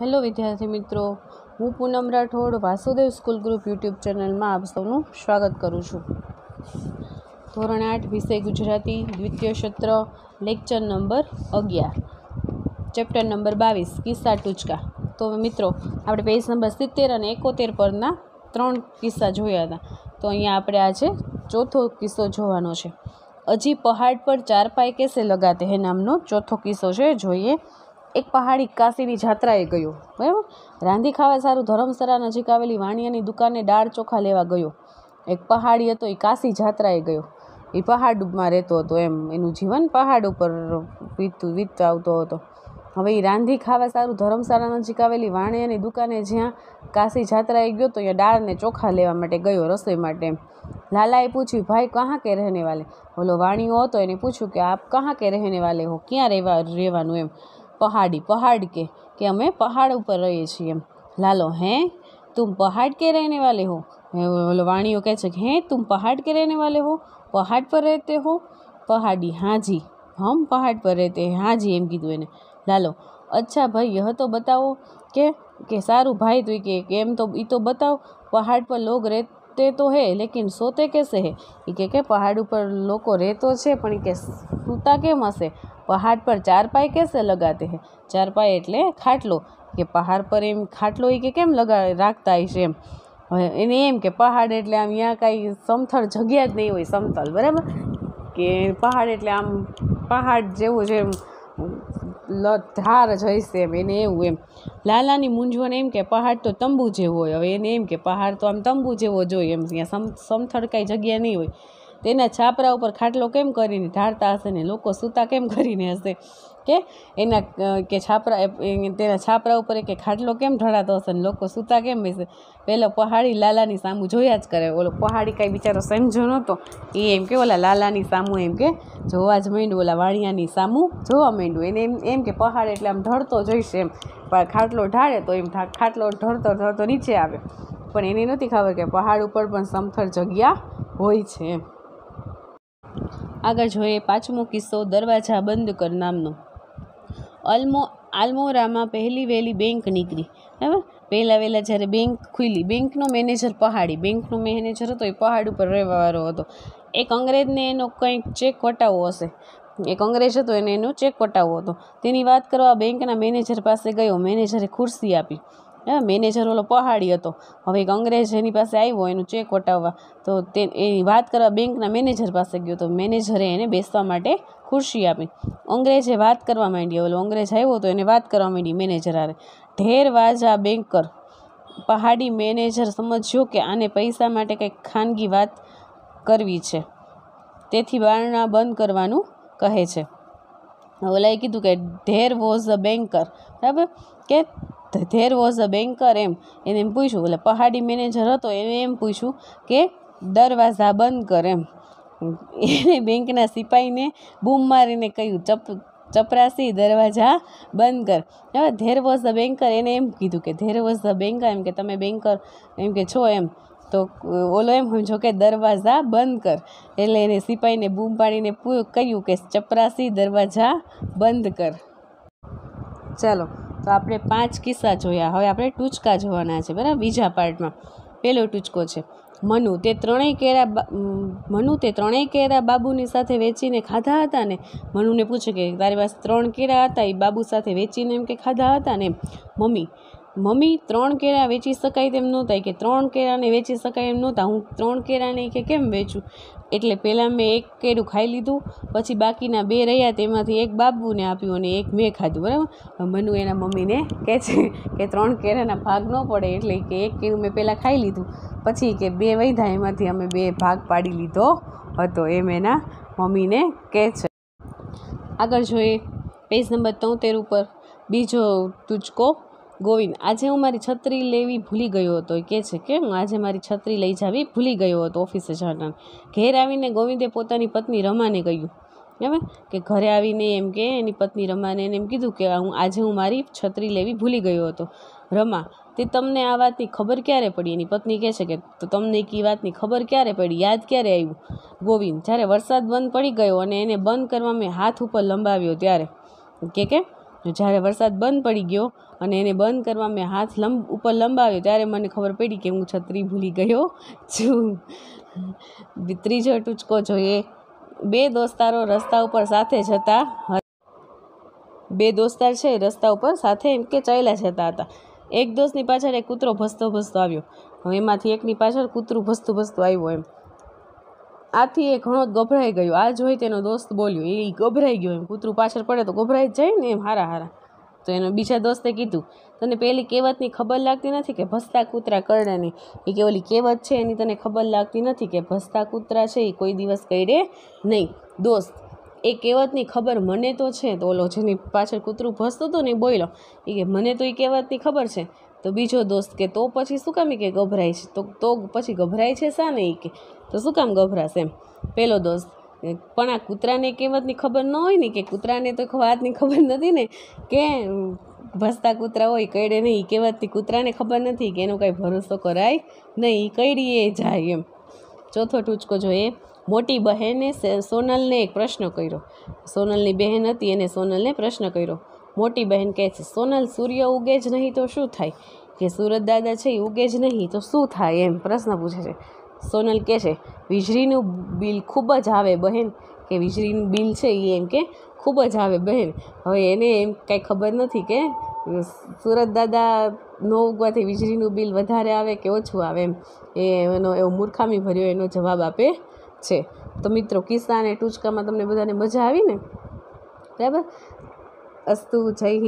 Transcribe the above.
Hello વિદ્યાર્થી મિત્રો, હું Poonam Rathod, Vasudev school group YouTube ચેનલમાં આપ સૌનું સ્વાગત કરું છું. ધોરણ આઠ, વિષય ગુજરાતી, દ્વિતીય સત્ર, લેક્ચર નંબર અગિયાર, ચેપ્ટર નંબર બાવીસ, કિસ્સા ટૂચકા. તો મિત્રો, આપણે પેજ નંબર સિત્તેર અને એકોતેર પરના ત્રણ કિસ્સા જોયા હતા. તો અહીંયા આપણે આજે ચોથો કિસ્સો જોવાનો છે. અજી પહાડ પર ચાર પાય કેસે લગાતે હે નામનો ચોથો કિસ્સો છે, જોઈએ. એક પહાડી કાશીની જાત્રાએ ગયો. બરાબર? રાંધી ખાવા સારું ધરમસરા નજીક આવેલી વાણિયાની દુકાને દાળ ચોખા લેવા ગયો. એક પહાડી હતો, એ કાશી જાત્રાએ ગયો. એ પહાડમાં રહેતો હતો એમ. એનું જીવન પહાડ ઉપર વીતતું આવતો હતો. હવે એ રાંધી ખાવા સારું ધર્મશાળા નજીક આવેલી વાણિયાની દુકાને જ્યાં કાશી જાત્રાએ ગયો તો ત્યાં દાળ ને ચોખા લેવા માટે ગયો રસોઈ માટે એમ. લાલાએ પૂછ્યું, ભાઈ કहाँ કે રહેને વાલે? ઓલો વાણીઓ હતો. એને પૂછ્યું કે, આપ કहाँ કે રહેને વાલે હો? ક્યાં રહેવા, રહેવાનું એમ? પહાડી, પહાડ કે કે અમે પહાડ ઉપર રહીએ છીએ. એમ લાલો, હે? તું પહાડ કે રહેને વાલે હો? ઓલો વાણીઓ કહે છે કે, હે, તું પહાડ કે રહેને વાલે હો? પહાડ પર રહેતે હો? પહાડી, હાજી. હમ, પહાડ પર રહેતે હાજી એમ કીધું એને. લાલો, અચ્છા ભાઈ, યહ તો બતાવો કે કે સારું ભાઈ તું કે એમ તો એ તો બતાવો, પહાડ પર લોગ રહેતે તો હે, લેકિન સોતે કેસે હે? એ કે પહાડ ઉપર લોકો રહેતો છે, પણ કે સૂતા કેમ હશે? પહાડ પર ચાર પાય કેસે લગાતે હે? ચાર પાય એટલે ખાટલો. કે પહાડ પર એમ ખાટલો એ કે કેમ લગા, રાખતા હશે એમ? એને એમ કે પહાડ એટલે આમ ત્યાં કાંઈ સમથળ જગ્યા જ નહીં હોય સમતલ બરાબર? કે પહાડ એટલે આમ પહાડ જેવું છે ધાર જ હશે એમ, એને એવું એમ. લાલાની મૂંઝવણ એમ કે પહાડ તો તંબુ જેવો હોય. હવે એને એમ કે પહાડ તો આમ તંબુ જેવો જોઈએ એમ, ત્યાં સમ, સમથળ કાંઈ જગ્યા નહીં હોય. તેના છાપરા ઉપર ખાટલો કેમ કરીને ઢાળતા હશે ને લોકો સૂતા કેમ કરીને હશે? કે એના કે છાપરા તેના છાપરા ઉપર કે ખાટલો કેમ ઢળાતો હશે ને લોકો સૂતા કેમ હશે પહેલો પહાડી લાલાની સામું જોયા જ કરે. ઓલો પહાડી કાંઈ બિચારો સમજો નહોતો. એ એમ કે, ઓલા લાલાની સામું એમ કે, જોવા જ માંડ્યું, ઓલા વાણિયાની સામું જોવા માંડ્યું. એને એમ એમ કે, પહાડ એટલે આમ ઢળતો જોઈશે એમ. ખાટલો ઢાળે તો એમ ખાટલો ઢળતો ઢળતો નીચે આવે. પણ એને નથી ખબર કે પહાડ ઉપર પણ સમથળ જગ્યા હોય છે એમ. આગળ જોઈએ પાંચમો કિસ્સો, દરવાજા બંધ કર નામનો. અલમો, આલમોરામાં પહેલી વહેલી બેંક નીકળી, બરાબર? પહેલાં વહેલાં જ્યારે બેંક ખુલી, બેંકનો મેનેજર પહાડી, બેંકનો મેનેજર હતો એ પહાડ ઉપર રહેવાવાળો હતો. એક અંગ્રેજને એનો કંઈક ચેક વટાવવો હશે. એક અંગ્રેજ હતો એને એનો ચેક વટાવવો હતો. તેની વાત કરવા બેંકના મેનેજર પાસે ગયો. મેનેજરે ખુરશી આપી. મેનેજર ઓલો પહાડી હતો. હવે એક અંગ્રેજ એની પાસે આવ્યો, એનું ચેક વટાવવા. તો તે, એની વાત કરવા બેંકના મેનેજર પાસે ગયો. તો મેનેજરે એને બેસવા માટે ખુરશી આપી. અંગ્રેજે વાત કરવા માંડી. ઓલો અંગ્રેજ આવ્યો તો એને વાત કરવા માંડી મેનેજર આરે ઢેર વાજા બેન્કર પહાડી મેનેજર સમજ્યો કે આને પૈસા માટે કંઈક ખાનગી વાત કરવી છે. તેથી બારણા બંધ કરવાનું કહે છે. ઓલાએ કીધું કે ઢેર વોઝ અ બેન્કર બરાબર? કે ધેર વોઝ અ બેન્કર એમ, એને એમ પૂછ્યું, એટલે પહાડી મેનેજર હતો, એને એમ પૂછ્યું કે દરવાજા બંધ કર એમ. એને બેંકના સિપાહીને બૂમ મારીને કહ્યું, ચપ, ચપરાસી, દરવાજા બંધ કર. હવે ધેર વોઝ ધ બેન્કર એને એમ કીધું કે ધેર વોઝ ધ બેન્કર એમ કે, તમે બેન્કર એમ કે, છો એમ. તો ઓલો એમ સમજો કે, દરવાજા બંધ કર. એટલે એને સિપાહીને બૂમ પાડીને કહ્યું કે, ચપરાસી, દરવાજા બંધ કર. ચાલો. તો આપણે પાંચ કિસ્સા જોયા. હવે આપણે ટૂચકા જોવાના છે, બરાબર? બીજા પાર્ટમાં. પહેલો ટૂચકો છે. મનુ, તે ત્રણેય કેળા મનુ તે ત્રણેય કેરા બાબુની સાથે વેચીને ખાધા હતા ને? મનુને પૂછે કે, તારી પાસે ત્રણ કેરા હતા એ બાબુ સાથે વેચીને એમ કે ખાધા હતા ને? મમ્મી મમ્મી, ત્રણ કેળા વેચી શકાય તેમ નહોતા. કે ત્રણ કેળાને વેચી શકાય એમ નહોતા. હું ત્રણ કેરાને કે કેમ વેચું? એટલે પહેલાં મેં એક કેળું ખાઈ લીધું. પછી બાકીના બે રહ્યા તેમાંથી એક બાબુને આપ્યું અને એક મેં ખાધું, બરાબર? મનુ એના મમ્મીને કહે છે કે ત્રણ કેળાના ભાગ ન પડે, એટલે કે એક કેળું મેં પહેલાં ખાઈ લીધું. પછી કે બે વૈધા, એમાંથી અમે બે ભાગ પાડી લીધો હતો એમ એના મમ્મીને કહે છે. આગળ જોઈએ, પેજ નંબર તોતેર ઉપર. બીજો ટૂચકો. ગોવિંદ, આજે હું મારી છત્રી લેવી ભૂલી ગયો હતો. કહે છે કે હું આજે મારી છત્રી લઈ જાવી ભૂલી ગયો હતો ઓફિસે જતા ઘેર આવીને ગોવિંદે પોતાની પત્ની રમાને કહ્યું. બરાબર કે ઘરે આવીને એમ કે, એની પત્ની રમાને એને એમ કીધું કે, હું, આજે હું મારી છત્રી લેવી ભૂલી ગયો હતો. રમા, તે તમને આ વાતની ખબર ક્યારે પડી? એની પત્ની કહે છે કે, તો તમને એ વાતની ખબર ક્યારે પડી? યાદ ક્યારે આવ્યું? ગોવિંદ, જ્યારે વરસાદ બંધ પડી ગયો અને એને બંધ કરવા મેં હાથ ઉપર લંબાવ્યો ત્યારે. કે કે? જ્યારે વરસાદ બંધ પડી ગયો અને એને બંધ કરવા મેં હાથ લંબ, ઉપર લંબાવ્યો, ત્યારે મને ખબર પડી કે હું છત્રી ભૂલી ગયો છું. ત્રીજો ટૂચકો જોઈએ બે દોસ્તારો રસ્તા ઉપર સાથે જતા બે દોસ્તાર છે રસ્તા ઉપર સાથે એમ કે ચાલ્યા જતા હતા. એક દોસ્તની પાછળ એક કૂતરો ભસતો ભસતો આવ્યો એમાંથી એકની પાછળ કૂતરું ભસતું ભસતું આવ્યું એમ. આથી એ ઘણો ગભરાઈ ગયો. આ જોઈ તેનો દોસ્ત બોલ્યો એ ગભરાઈ ગયો એમ. કૂતરું પાછળ પડે તો ગભરાઈ જાય ને એમ? હારા હારા. તો એનો બીજા દોસ્તે કીધું, તને પેલી કહેવતની ખબર લાગતી નથી કે ભસતા કૂતરા કરડે નહીં? એ કે, ઓલી કહેવત છે એની તને ખબર લાગતી નથી કે ભસતા કૂતરા છે એ કોઈ દિવસ કરડે નહીં? દોસ્ત, એ કહેવતની ખબર મને તો છે. તો ઓલો જેની પાછળ કૂતરું ભસતું હતું ને એ બોલ્યો એ કે, મને તો એ કહેવતની ખબર છે. તો બીજો દોસ્ત કે, તો પછી શું કામ કે ગભરાય છે? તો તો પછી ગભરાય છે શા નહીં કે તો શું કામ ગભરાશે એમ? પેલો દોસ્ત પણ આ કૂતરાને કહેવતની ખબર ન હોય ને કે કૂતરાને તો વાતની ખબર નથી ને, કે ભસતા કૂતરા હોય કઈડે નહીં, એ કહેવતની કૂતરાને ખબર નથી કે એનો કાંઈ ભરોસો કરાય નહીં એ કઈડીએ જાય એમ. ચોથો ટૂચકો જોઈએ મોટી બહેને સોનલને એક પ્રશ્ન કર્યો. સોનલની બહેન હતી એને સોનલને પ્રશ્ન કર્યો. મોટી બહેન કહે છે, સોનલ, સૂર્ય ઉગે જ નહીં તો શું થાય? કે સુરત દાદા છે એ ઉગે જ નહીં તો શું થાય? એમ પ્રશ્ન પૂછે છે. સોનલ કહે છે, વીજળીનું બિલ ખૂબ જ આવે બહેન. કે વીજળીનું બિલ છે એ એમ કે, ખૂબ જ આવે બહેન. હવે એને એમ કાંઈ ખબર નથી કે સુરત દાદા ન ઉગવાથી વીજળીનું બિલ વધારે આવે કે ઓછું આવે એમ. એ એનો એવો મૂર્ખામી ભર્યો એનો જવાબ આપે છે. તો મિત્રો કિસ્સા અને ટૂચકામાં તમને બધાને મજા આવી ને બરાબર? અસ્તુ, જય હિન્દ.